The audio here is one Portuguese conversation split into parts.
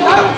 아우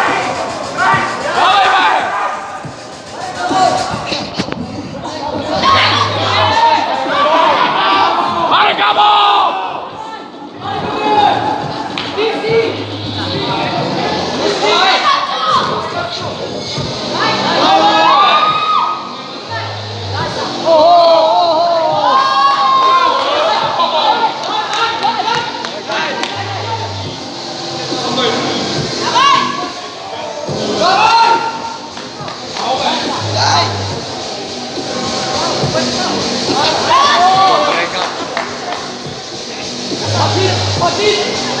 走る走る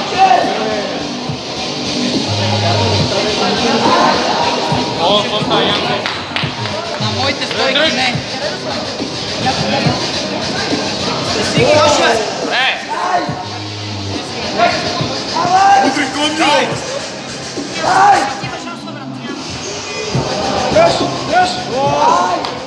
Tá muito estou aqui, né? É. O tricô de novo. Sai! Desce, desce.